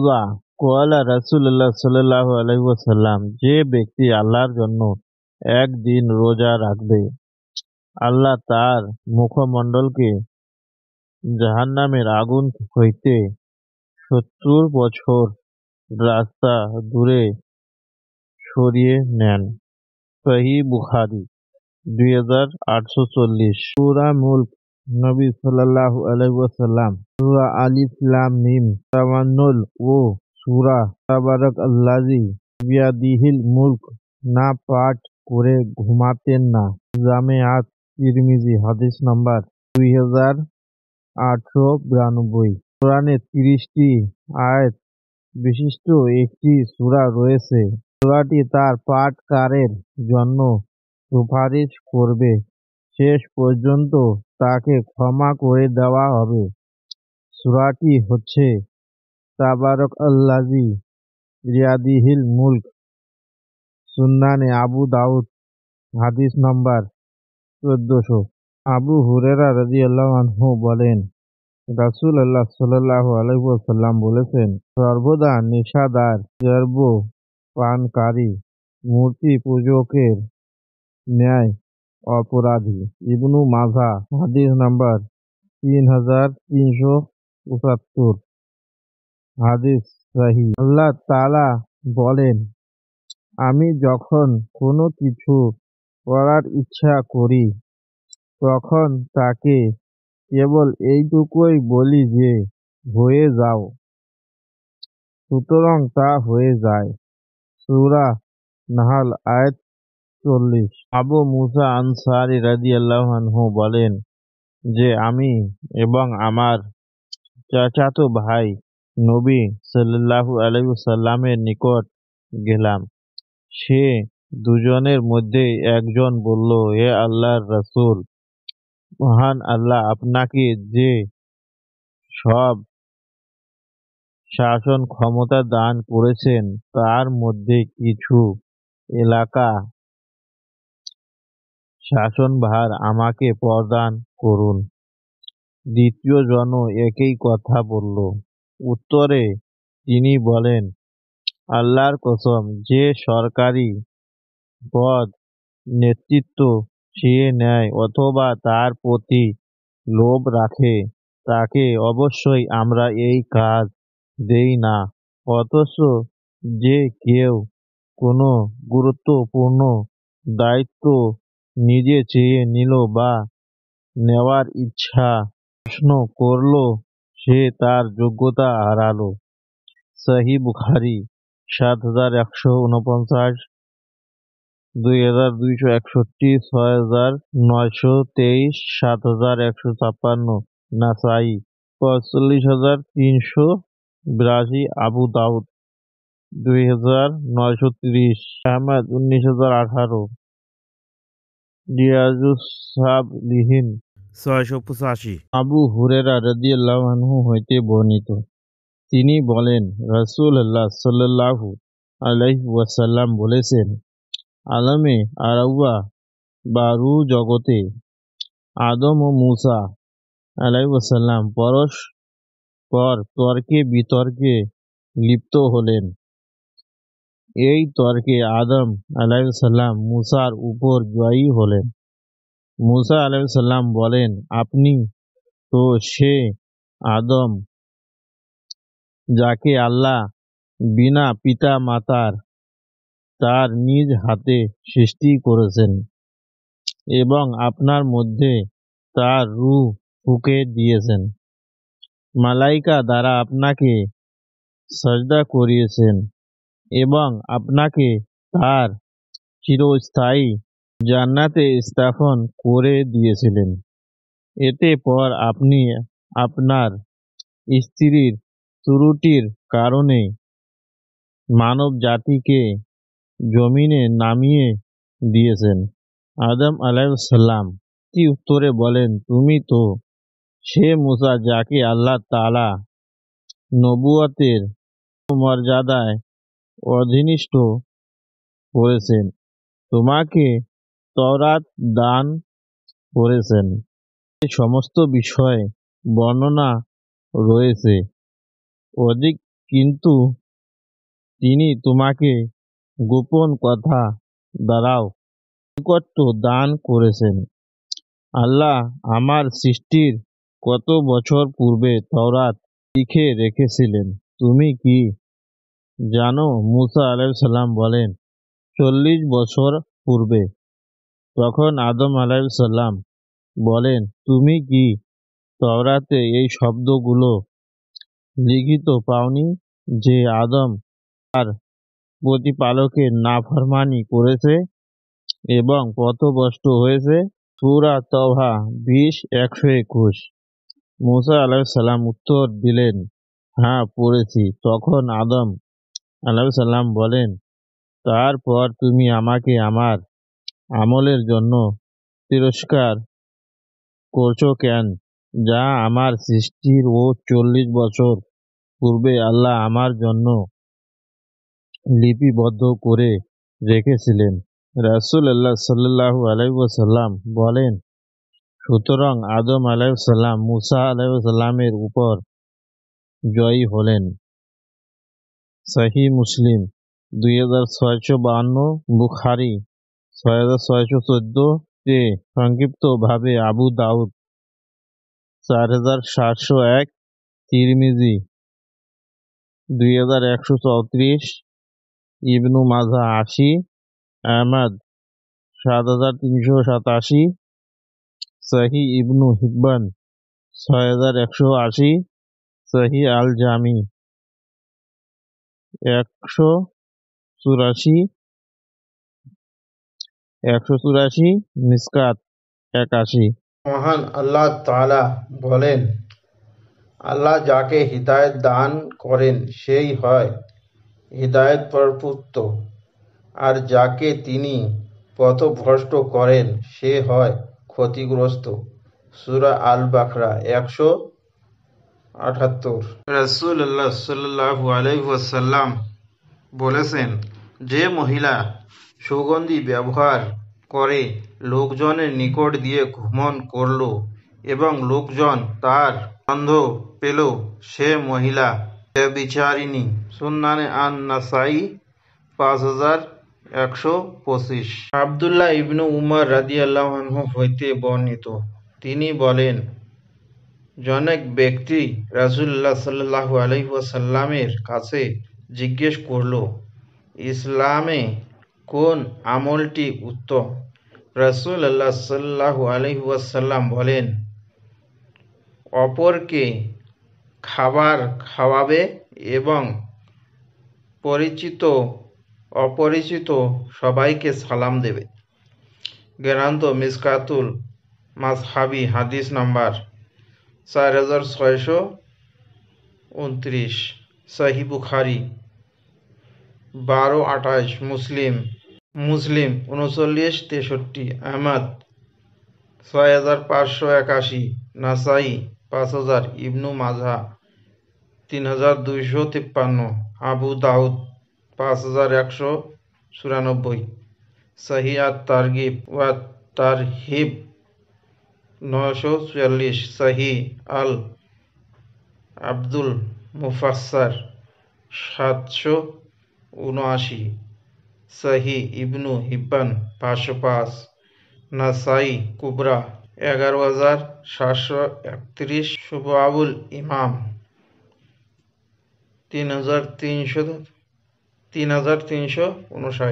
রোজা কোয়ালা রাসুল্লাহ সাল্লাহ আলহিসাল্লাম যে ব্যক্তি আল্লাহর জন্য একদিন রোজা রাখবে, আল্লাহ তার মুখমণ্ডলকে জাহান্নামের আগুন হইতে সত্তর বছর রাস্তা দূরে সরিয়ে নেন। সহি বুখারি দুই হাজার আটশো চল্লিশ। সুরা মুল্ক নবী সাল্লাহ আলহাম সুরা আলিফ লাম মিম, তামান্নুল ও সুরা তাবারক আল্লাজি বিয়াদিহিল মুল্ক, না পাঠ করে ঘুমাতেন না। জামেয়াত তিরমিজি, হাদিস নাম্বার দুই হাজার আটশো বিরানব্বই। কোরআনে তিরিশটি আয়াত বিশিষ্ট একটি সূরা রয়েছে। সূরাটি তার পাঠকারের জন্য সুপারিশ করবে। শেষ পর্যন্ত তাকে ক্ষমা করে দেওয়া হবে। সুরাটি হচ্ছে তাবারক আল্লাজি রিয়াদিহিল মুল্ক। সুন্নানে আবু দাউদ, হাদিস নম্বর চোদ্দশো। আবু হুরেরা রাজি আল্লাহ বলেন রাসুল আল্লাহ সাল্লাহ আলহাম বলেছেন, সর্বদা নেশাদার জর্ব পানকারী, মূর্তি পূজকের ন্যায় অপরাধী। ইবনু মাঝা হাদিস নাম্বার তিন হাজার তিনশো পঁচাত্তর হাদিস সাহি। আল্লাহ তালা বলেন, আমি যখন কোনো কিছু করার ইচ্ছা করি, তখন তাকে কেবল এইটুকুই বলি যে, হয়ে যাও। সুতরাং তা হয়ে যায়। সুরা নাহাল আয়াত চল্লিশ। আবু মুসা আনসারি রাজি আল্লাহু বলেন যে, আমি এবং আমার চাচাতো ভাই নবী সাল্লাহু আলাইসাল্লামের নিকট গেলাম। সে দুজনের মধ্যে একজন বলল, হে আল্লাহর রসুল, মহান আল্লাহ আপনাকে যে সব শাসন ক্ষমতা দান করেছেন, তার মধ্যে কিছু এলাকা শাসনভার আমাকে প্রদান করুন। দ্বিতীয় জন একই কথা বলল। উত্তরে তিনি বলেন, আল্লাহর কসম, যে সরকারি পদ নেতৃত্ব সে নেয় অথবা তার প্রতি লোভ রাখে, তাকে অবশ্যই আমরা এই কাজ দেই না। অথচ যে কেউ কোনো গুরুত্বপূর্ণ দায়িত্ব নিজে চেয়ে নিল বা নেওয়ার ইচ্ছা প্রশ্ন করল, সে তার যোগ্যতা হারালো। সহি বুখারি, সাত হাজার একশো উনপঞ্চাশ, দুই হাজার দুইশো একষট্টি, ছয় হাজার নয়শো তেইশ, সাত হাজার একশো ছাপ্পান্ন। নাসাই, পঁয়তাল্লিশ হাজার তিনশো বিরাশি। আবু দাউদ, দুই হাজার নয়শো তিরিশ। আহমেদ, উনিশ হাজার আঠারো। লিহিন ছয়শো পঁচাশি। আবু হুরেরা রাদিয়াল্লাহু হইতে বর্ণিত। তিনি বলেন রসুল আল্লাহ সাল্লাহু আলাইহি ওয়াসাল্লাম বলেছেন আলমে আরাউয়া বারু জগতে আদম ও মুসা আলাইসাল্লাম পরস্পর তর্কে বিতর্কে লিপ্ত হলেন। এই তর্কে আদম আলাইসাল্লাম মুসার উপর জয়ী হলেন। মুসা আলাইসাল্লাম বলেন, আপনি তো সে আদম যাকে আল্লাহ বিনা পিতা মাতার তার নিজ হাতে সৃষ্টি করেছেন এবং আপনার মধ্যে তার রু ফুকে দিয়েছেন। মালাইকা দ্বারা আপনাকে সজদা করিয়েছেন। এবং আপনাকে তার চিরস্থায়ী জান্নাতে স্থাপন করে দিয়েছিলেন। এতে পর আপনি আপনার স্ত্রীর ত্রুটির কারণে মানব জাতিকে জমিনে নামিয়ে দিয়েছেন। আদম আলাইসাল্লাম কি উত্তরে বলেন, তুমি তো সে মুসা যাকে আল্লাহ তালা নবুয়াতের মর্যাদায় অধীনিষ্ঠ করেছেন। তোমাকে তরাত দান করেছেন। এই সমস্ত বিষয়ে বর্ণনা রয়েছে। অধিক কিন্তু তিনি তোমাকে গোপন কথা দ্বারাও নৈকট্য দান করেছেন। আল্লাহ আমার সৃষ্টির কত বছর পূর্বে তওরাত লিখে রেখেছিলেন। তুমি কি জানো, মুসা আলাইসাল্লাম বলেন, চল্লিশ বছর পূর্বে তখন আদম আলাইসাল্লাম বলেন, তুমি কি তওরাতে এই শব্দগুলো লিখিত পাওনি যে আদম তার প্রতিপালকের নাফরমানি করেছে এবং পথভ্রষ্ট হয়েছে? সুরা তভা বিশ, একশো একুশ। মুসা আলাইসাল্লাম উত্তর দিলেন হ্যাঁ পড়েছি। তখন আদম আলাইসাল্লাম বলেন, তারপর তুমি আমাকে আমার আমলের জন্য তিরস্কার করছ কেন? যা আমার সৃষ্টির ও চল্লিশ বছর পূর্বে আল্লাহ আমার জন্য লিপিবদ্ধ করে রেখেছিলেন। রাসুল আল্লাহ সাল্লাহ আলাইসাল্লাম বলেন, সুতরাং আদম আলাইসাল্লাম মুসা আলাইসাল্লামের উপর জয়ী হলেন। সাহি মুসলিম। দুই হাজার ছয়শো বাহান্ন বুখারি, ছয় হাজার ছয়শো চোদ্দ তে সংক্ষিপ্তভাবে আবু দাউদ, চার হাজার সাতশো এক তিরমিজি, দুই হাজার একশো চৌত্রিশ ইবনু মাজা আশি, আহমদ সাত হাজার তিনশো সাতাশি, সাহি ইবনু হিব্বান ছয় হাজার একশো আশি, সাহি আল জামি একশো চুরাশি একশো চুরাশি মিসকাত একাশি। মহান আল্লাহ তাআলা বলেন, আল্লাহ যাকে হিদায়ত দান করেন সেই হয় হিদায়ত প্রপুত্র আর যাকে তিনি পথভ্রষ্ট করেন সে হয় ক্ষতিগ্রস্ত। সুরা আল বাখরা একশো আটাত্তর রাসূলুল্লাহ সাল্লাল্লাহু আলাইহি ওয়াসাল্লাম বলেছেন, যে মহিলা সুগন্ধি ব্যবহার করে লোকজনের নিকট দিয়ে ভ্রমণ করল এবং লোকজন তার গন্ধ পেল, সে মহিলা বিচারিণী সুন্নানে আন নাসাই পাঁচ হাজার একশো পঁচিশ। আবদুল্লাহ ইবনু উমর রাদিয়াল্লাহ হইতে বর্ণিত। তিনি বলেন জনক ব্যক্তি রাসূলুল্লাহ সাল্লাল্লাহু আলাইহি কাছে জিজ্ঞেস করল, ইসলামে কোন আমলটি উত্তম? সাল্লাল্লাহু আলাইহি ওয়াসাল্লাম বলেন, অপরকে খাবার খাওয়াবে এবং পরিচিত, অপরিচিত সবাইকে সালাম দেবে। গ্রান্ত মিসকাতুল মাসহাবি হাদিস নাম্বার চার হাজার ছয়শো উনত্রিশ সাহি বুখারি, বারো আঠাশ, মুসলিম মুসলিম উনচল্লিশ তেষট্টি, আহমদ, ছয় হাজার পাঁচশো একাশি, নাসাই, পাঁচ হাজার, ইবনু মাজা তিন হাজার দুইশো তিপ্পান্ন, আবু দাউদ, পাঁচ হাজার একশো চুরানব্বই। সাহি আত তারগিব ওয়া তারহিব নয়শো চুয়াল্লিশ সাহি আল আব্দুল মুফাসসার সাতশো উনআশি সাহি ইবনু হিব্বান পাঁচশো পাঁচ নাসাই কুবরা এগারো হাজার সাতশো একত্রিশ আবুল ইমাম তিন হাজার তিনশো তিন হাজার তিনশো উনষাট